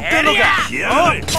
ってんのか？